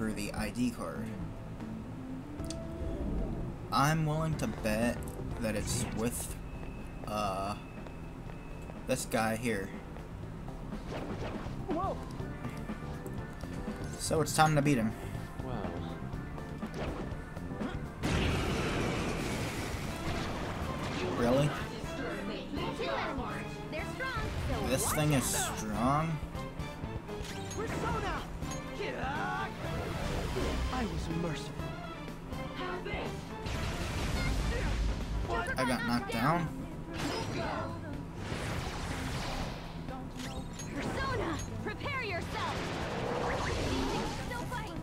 for the ID card. I'm willing to bet that it's with, uh, this guy here. Whoa! So it's time to beat him. Wow. Really? This thing is strong? persona! I was merciful. I got knocked down? Persona, prepare yourself. Still fighting.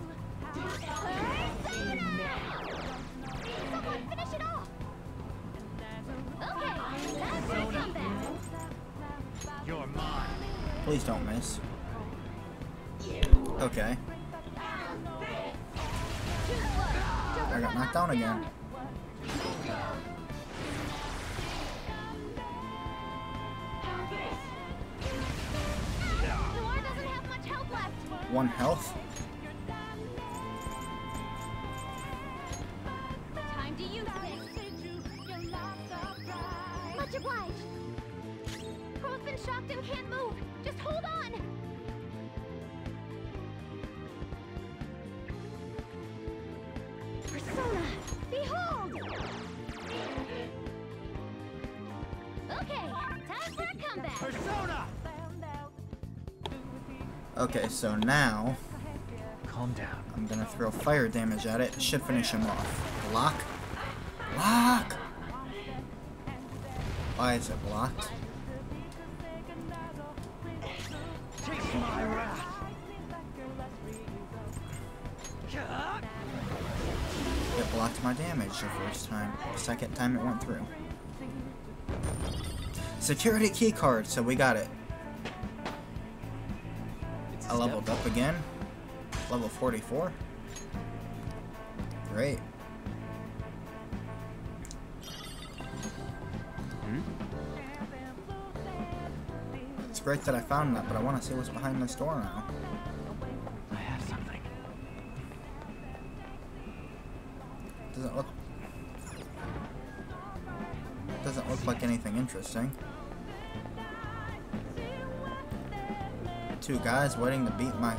Persona! Someone finish it off. Okay, that's your comeback. You're mine. Please don't miss. Okay. I got knocked down again. One health? Now Calm down. I'm gonna throw fire damage at it. Should finish him off. Block? Block! Why is it blocked? Taste my wrath. It blocked my damage the first time. The second time it went through. Security key card, so we got it. I leveled up again. Level 44. Great. Hmm? It's great that I found that, but I want to see what's behind this door now. Two guys waiting to beat my...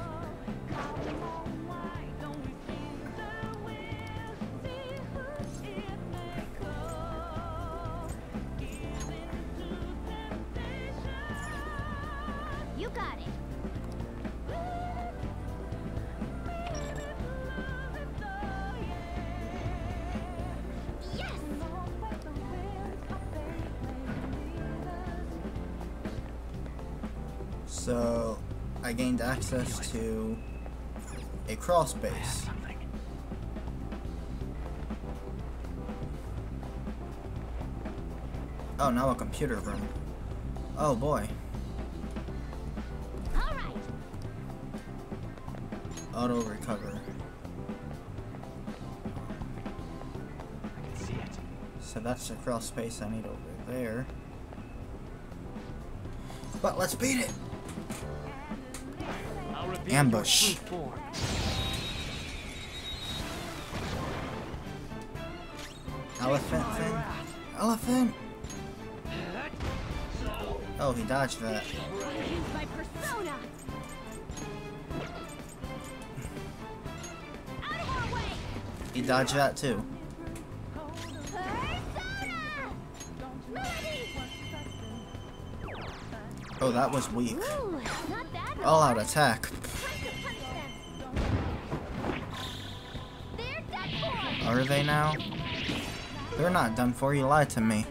access to a have space. Oh, now a computer room. Oh boy. Auto recover. I can see it. So that's the crawl space I need over there. But let's beat it! Ambush. Elephant thing? Elephant! Oh, he dodged that. He dodged that too. Oh, that was weak. Ooh, not bad. All out attack. Are they now? They're not done for, you lied to me.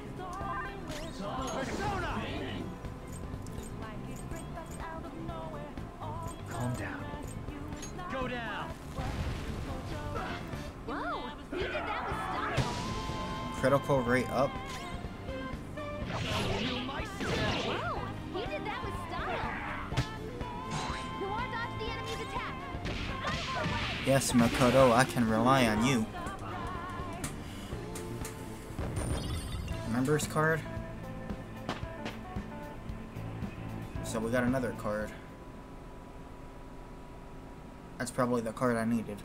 Calm down. Go down. Whoa, you did that with style. Critical rate up. Feel my step. Whoa, you did that with style. Noir dodged the enemy's attack. Out of our way. Yes, Makoto, I can rely on you. First card. So we got another card. That's probably the card I needed.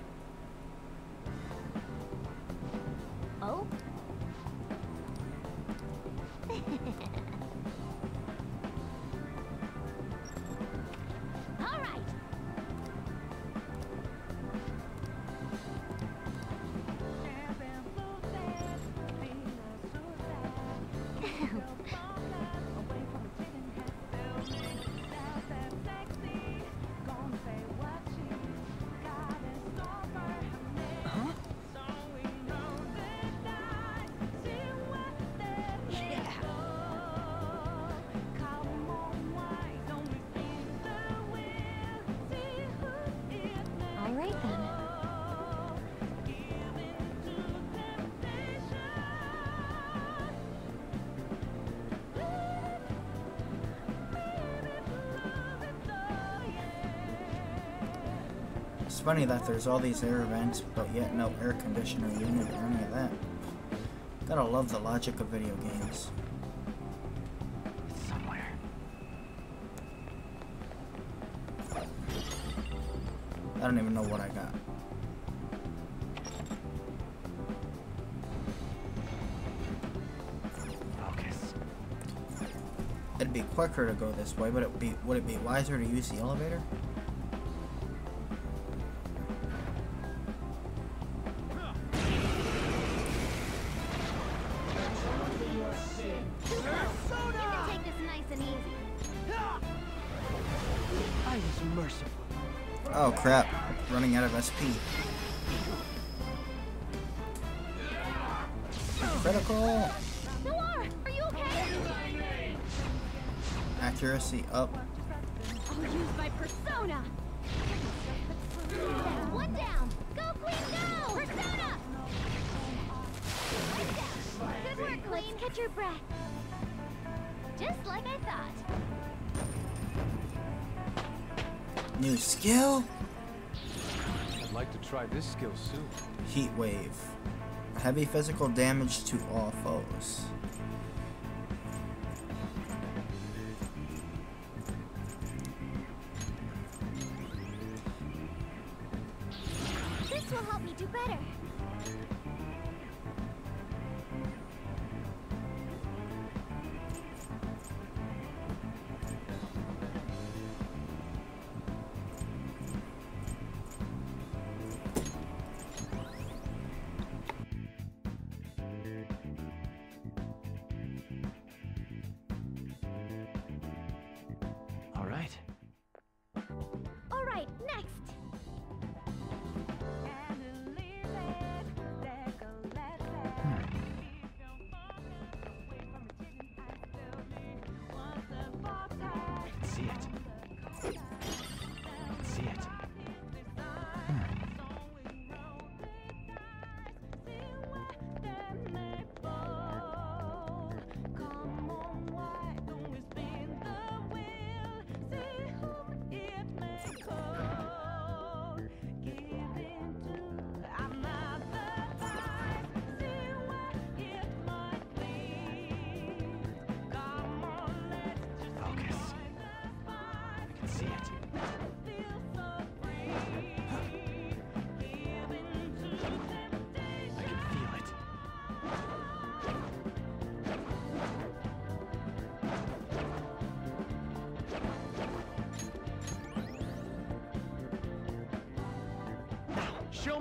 Funny that there's all these air vents, but yet no air conditioner unit or any of that. Gotta love the logic of video games. Somewhere. I don't even know what I got. Focus. It'd be quicker to go this way, but it be would it be wiser to use the elevator? SP. Critical are you okay? accuracy up. I'll use my persona. One down. Go, Queen, go! Persona! Good work, Queen. Catch your breath. Just like I thought. New skill. I'd like to try this skill soon. Heat wave. Heavy physical damage to all foes.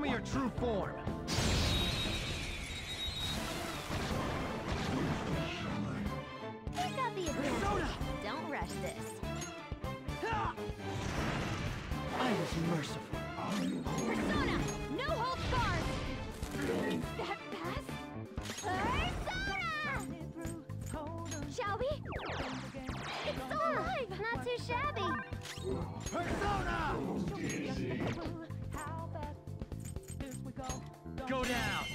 Me your true form. Go down.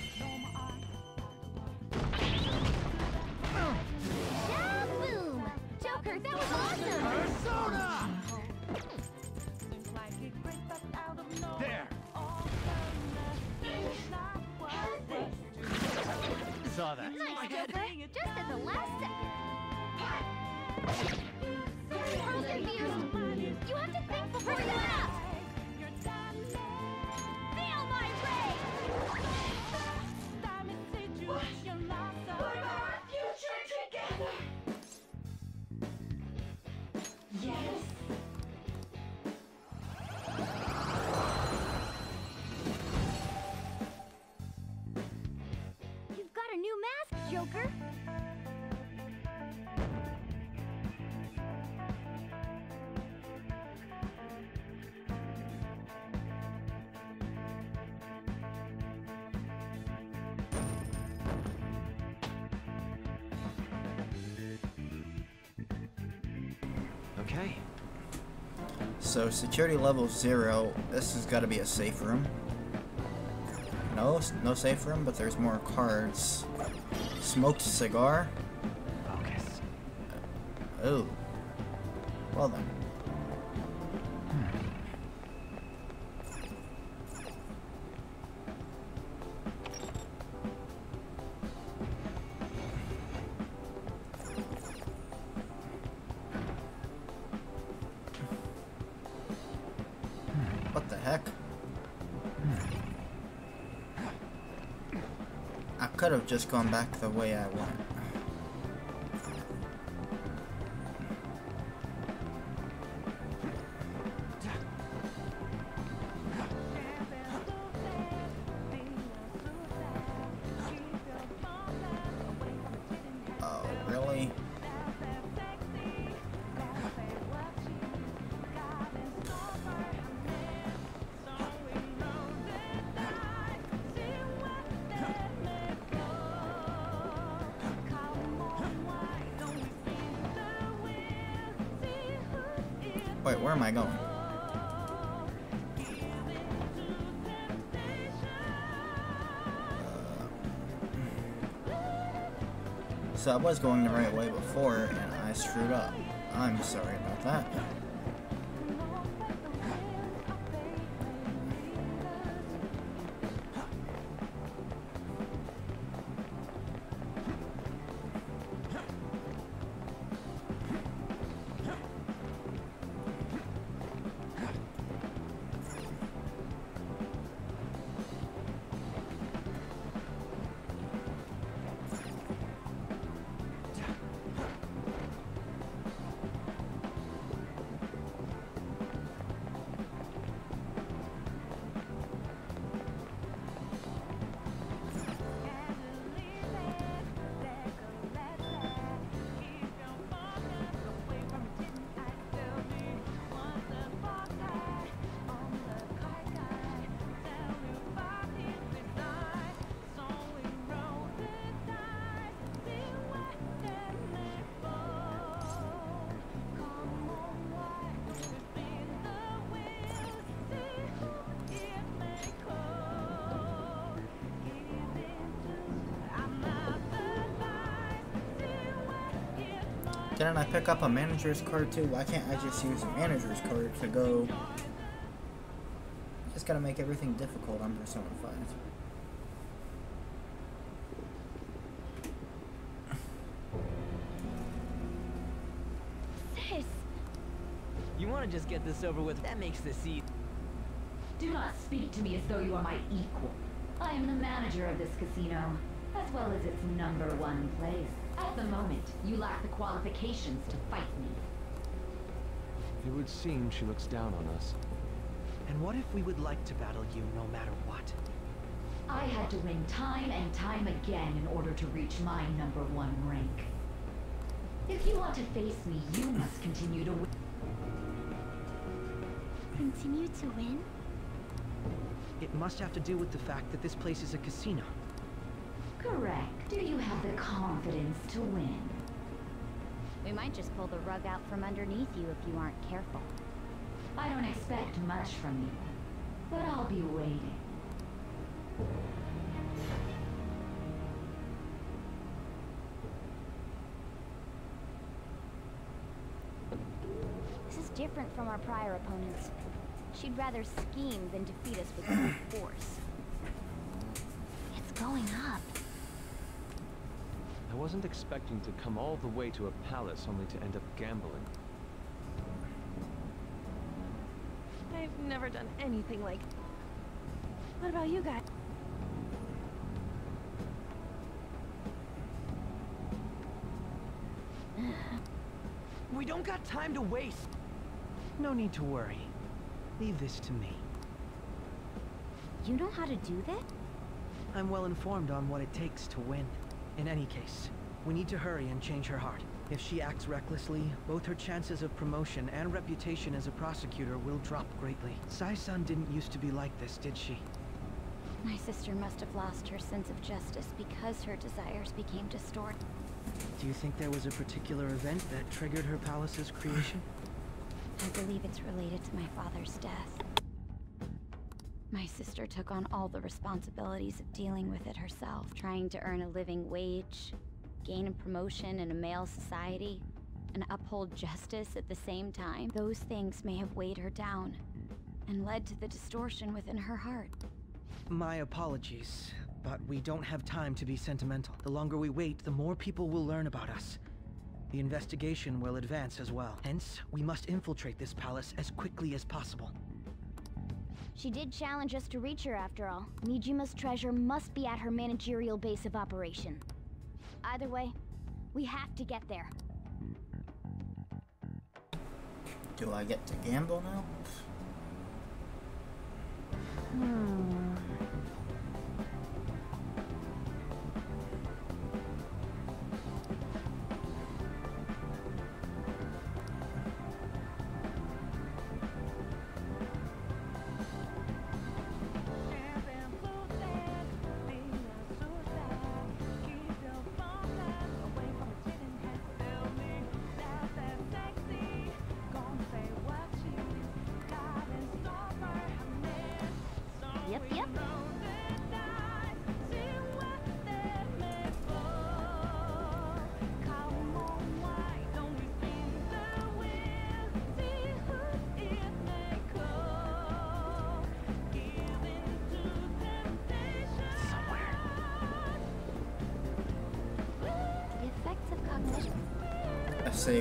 Shaboom! Joker, that was awesome! Persona! There. Saw that. Nice, Joker! Just at the last second! Pearl's confused. You have to think before you act. So security level zero. This has got to be a safe room. No, no safe room, but there's more cards. Smoked cigar. Focus. Oh. Well then. What the heck? I could have just gone back the way I went. So I was going the right way before, and I screwed up. I'm sorry about that. Didn't I pick up a manager's card too? Why can't I just use a manager's card to go? Just gotta make everything difficult on Persona 5. Sis, You want to just get this over with? That makes this easy. Do not speak to me as though you are my equal. I am the manager of this casino, as well as its number one place. At the moment, you lack the qualifications to fight me. It would seem she looks down on us. And what if we would like to battle you no matter what? I had to win time and time again in order to reach my number one rank. If you want to face me, you must continue to win. continue to win? It must have to do with the fact that this place is a casino. Correct. Do you have the confidence to win? We might just pull the rug out from underneath you if you aren't careful. I don't expect much from you, but I'll be waiting. This is different from our prior opponents. She'd rather scheme than defeat us with brute force. It's going up. I wasn't expecting to come all the way to a palace only to end up gambling. I've never done anything like... What about you guys? We don't got time to waste. No need to worry. Leave this to me. You know how to do this? I'm well informed on what it takes to win. In any case, we need to hurry and change her heart. If she acts recklessly, both her chances of promotion and reputation as a prosecutor will drop greatly. Sae-san didn't used to be like this, did she? My sister must have lost her sense of justice because her desires became distorted. Do you think there was a particular event that triggered her palace's creation? I believe it's related to my father's death. My sister took on all the responsibilities of dealing with it herself, trying to earn a living wage, gain a promotion in a male society, and uphold justice at the same time. Those things may have weighed her down and led to the distortion within her heart. My apologies, but we don't have time to be sentimental. The longer we wait, the more people will learn about us. The investigation will advance as well. Hence, we must infiltrate this palace as quickly as possible. She did challenge us to reach her after all. Nijima's treasure must be at her managerial base of operation. Either way, we have to get there. Do I get to gamble now? Yep,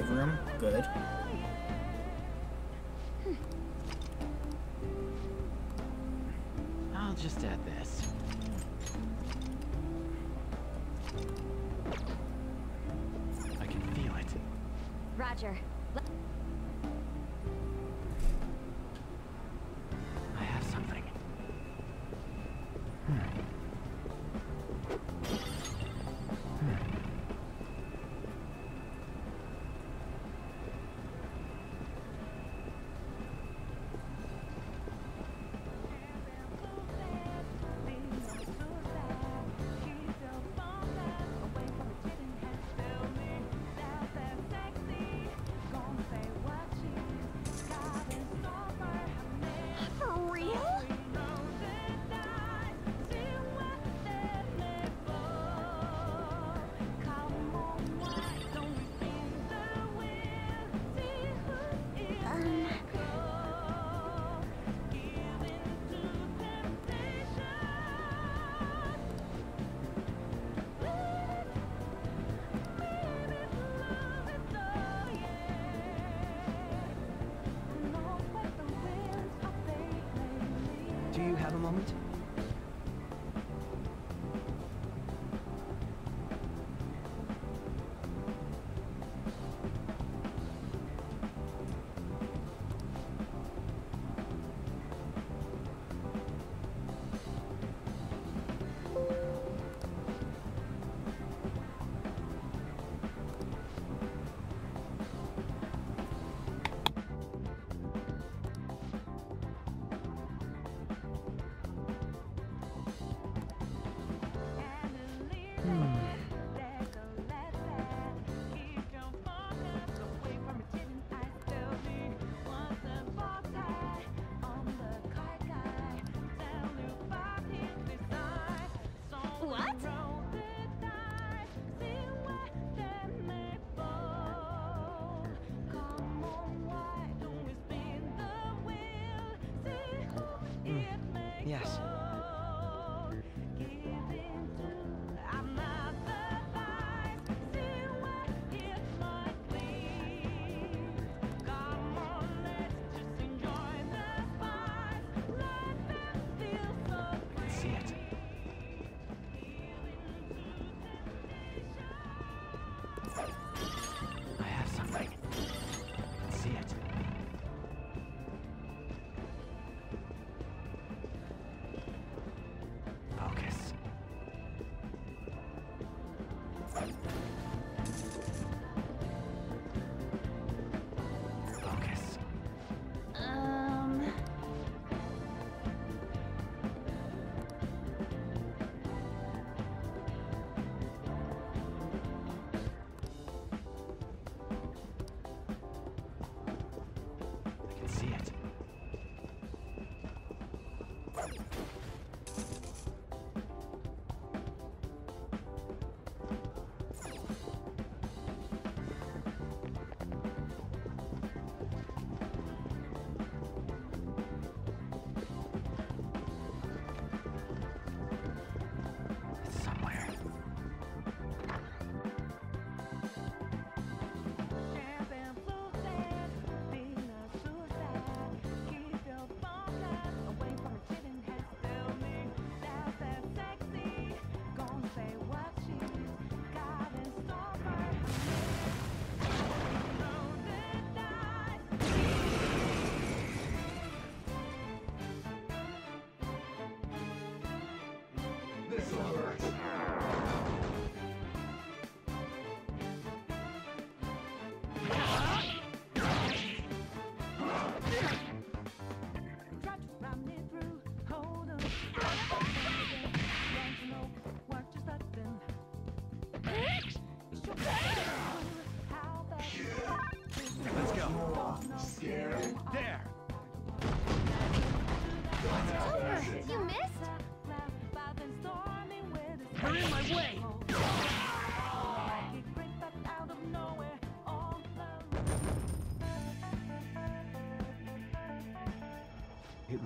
save room. Good. Hmm. I'll just add this. I can feel it. Roger.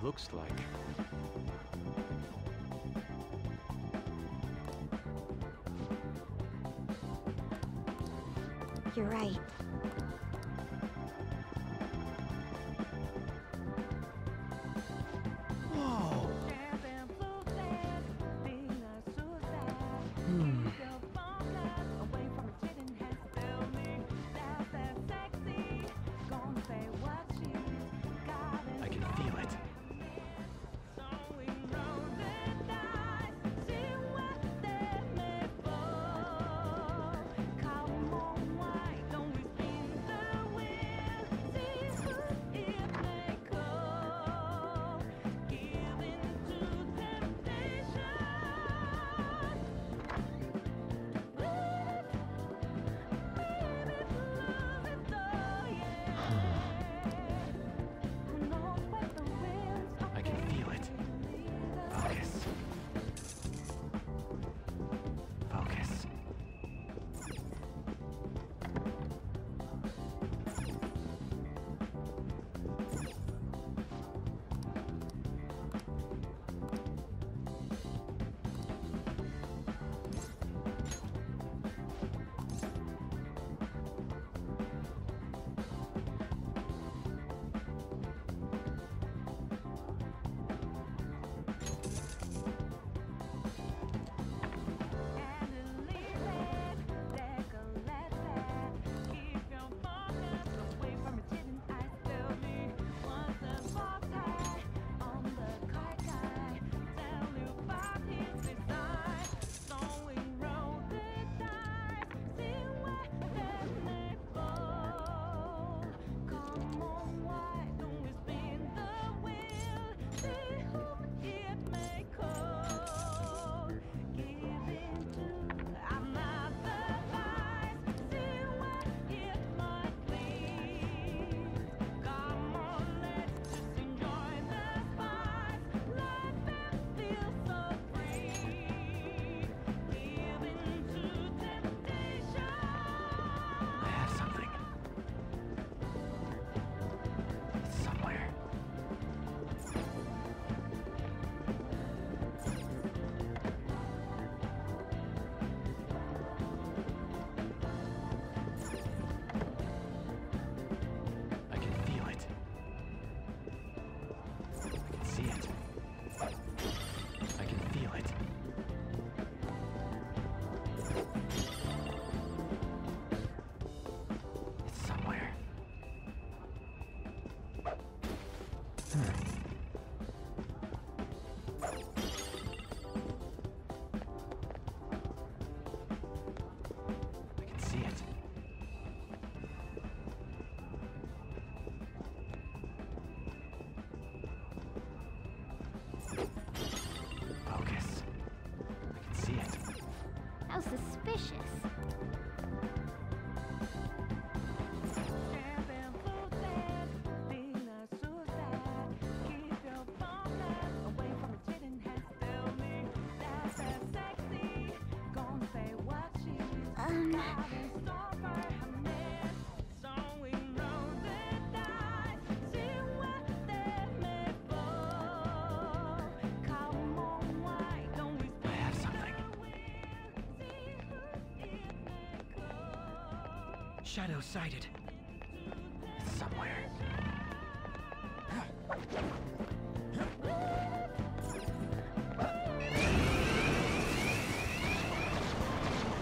Looks like. Shadow sighted. It's somewhere.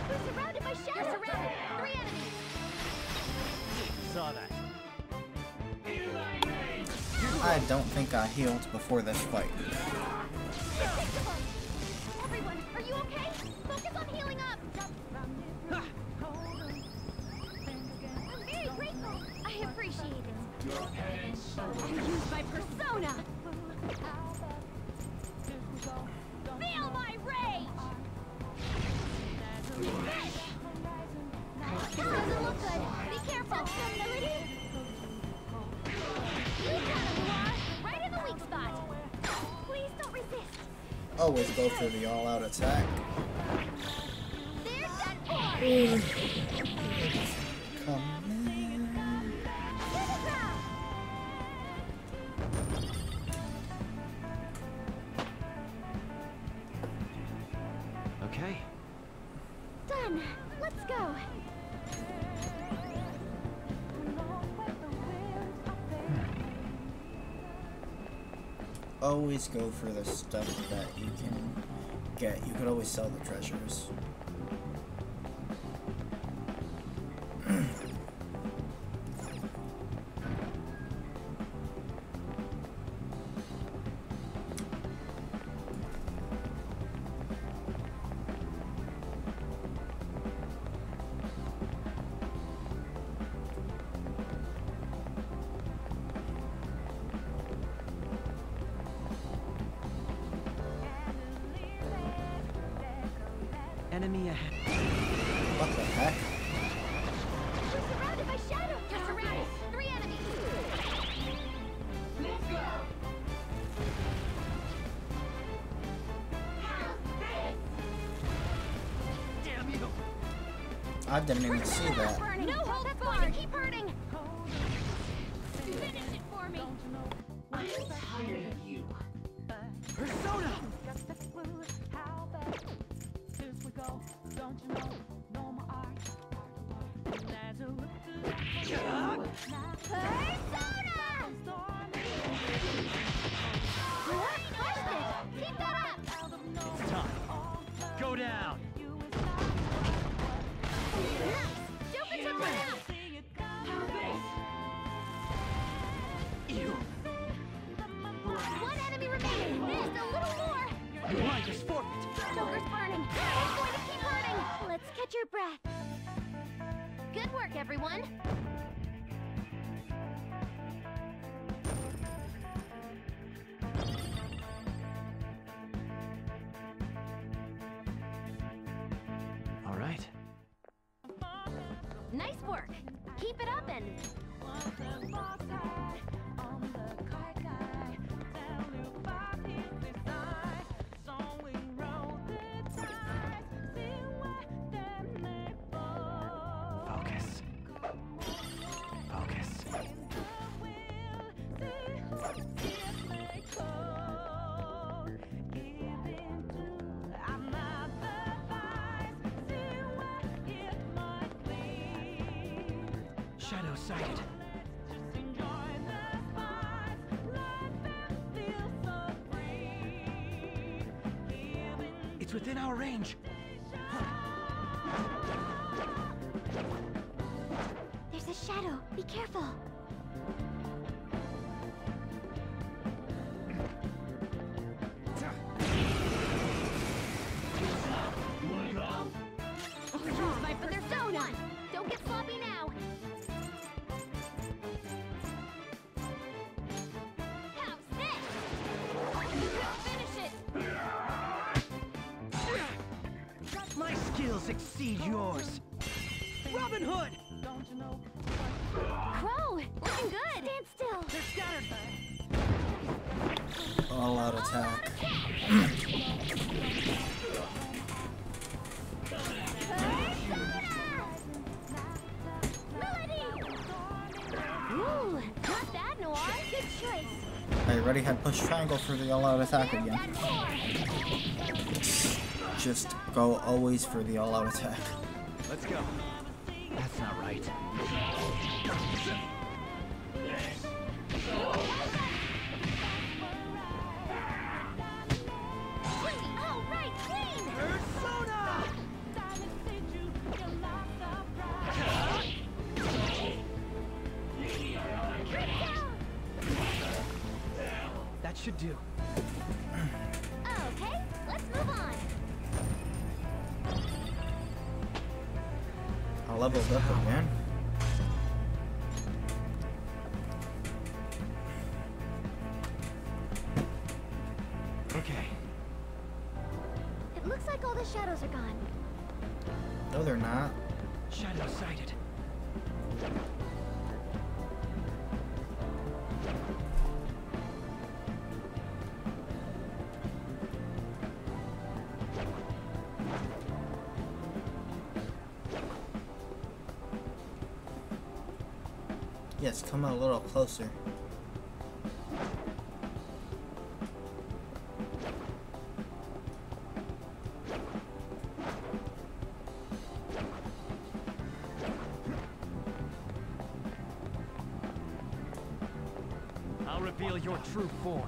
we're surrounded by shadows. surrounded. Three enemies. Saw that. I don't think I healed before this fight. persona! Feel my rage! Doesn't look good. Be careful! You got him, Right in the weak spot! Please don't resist! Always go for the all-out attack. There's that boy! Always go for the stuff that you can get. You could always sell the treasures. Enemy ahead. What the heck? We're surrounded by shadows! You're surrounded! Three enemies! Damn you! I didn't even see that. No hold That's going to keep hurting! Finish it for me! Persona! Persona! Nice work! Keep it up and... It's within our range. There's a shadow. Be careful. Exceed yours. Robin Hood! Don't you know? Crow, looking good. Stand still. They're scattered. All-out attack. Ooh, not bad, Noir. Good choice. I already had push triangle for the all-out attack again. That board. Just go always for the all-out attack. Let's go. That's not right. Yes, come a little closer. I'll reveal your true form.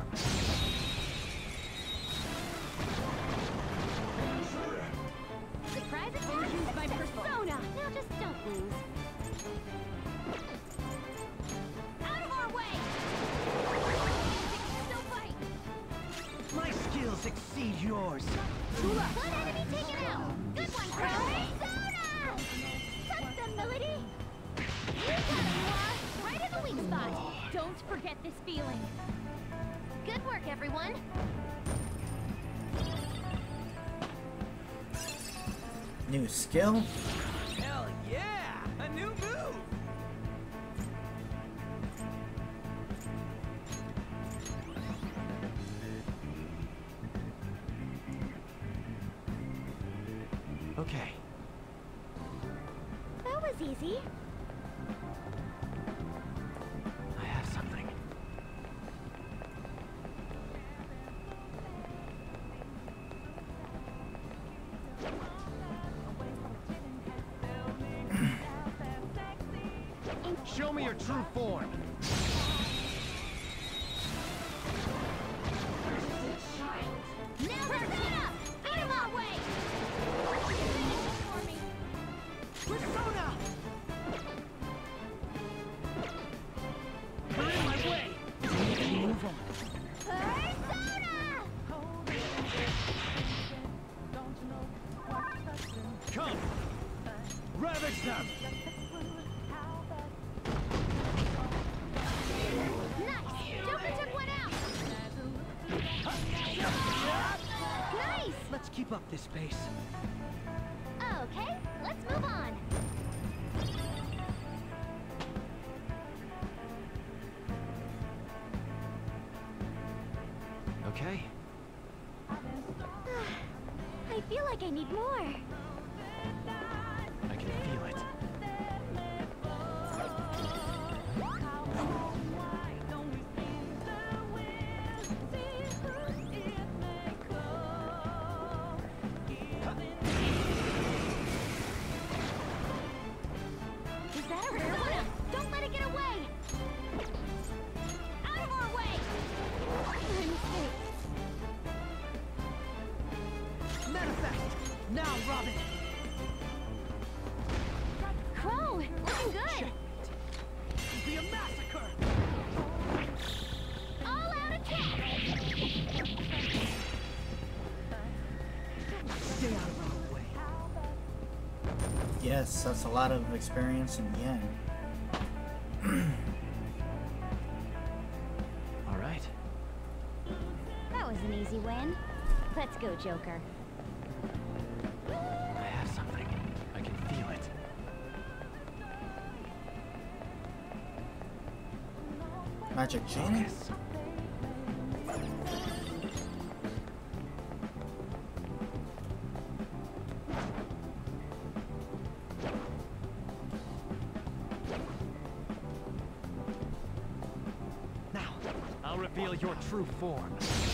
skill. Hell yeah! A new move! Okay. That was easy. this base. Oh, okay, let's move on. Okay. I feel like I need more. Yes, that's a lot of experience in yen. All right. That was an easy win. Let's go, Joker. I have something. I can feel it. Magic genius. reveal your true form.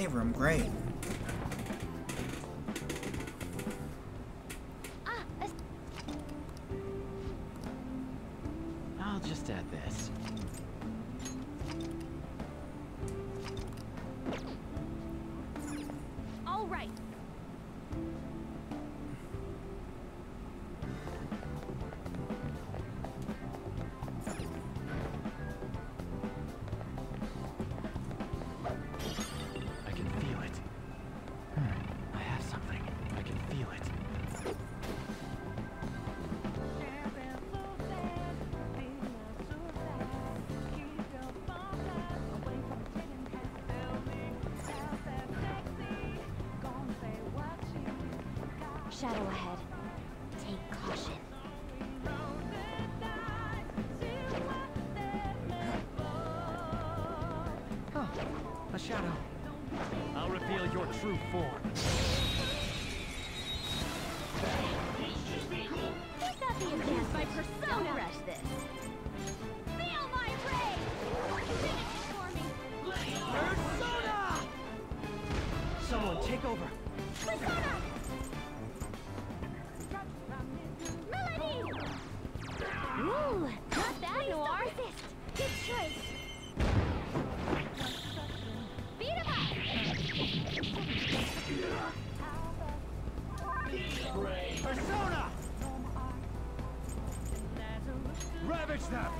save room, great. Shadow ahead. Take caution. Oh, a shadow. I'll reveal your true form. Ravage them!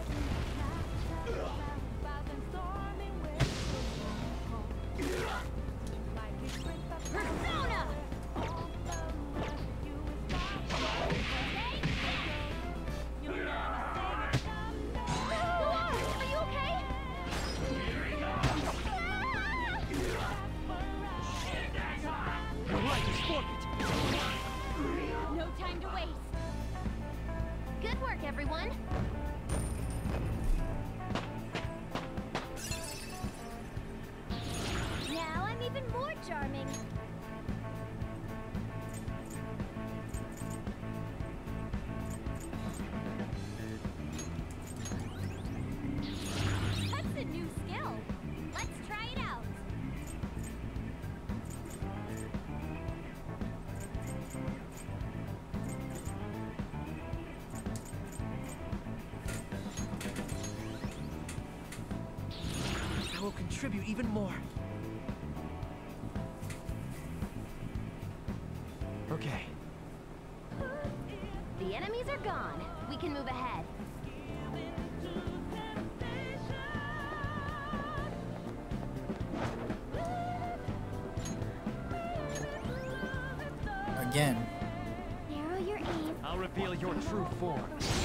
Contribute even more. Okay. The enemies are gone. We can move ahead. Again, Narrow your aim. I'll reveal your true form.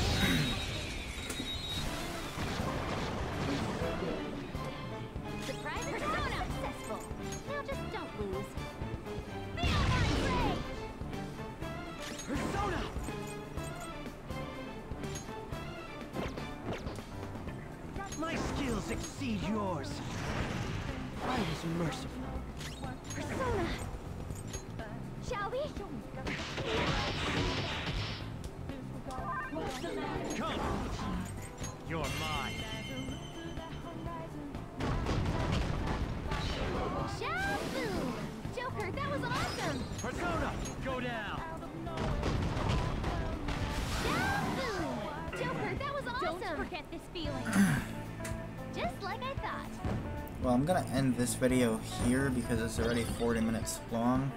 End this video here because it's already 40 minutes long.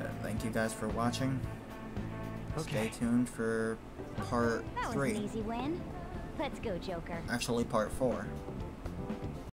Uh, thank you guys for watching. Okay. Stay tuned for part That was 3. an easy win. Let's go, Joker. Actually, part 4.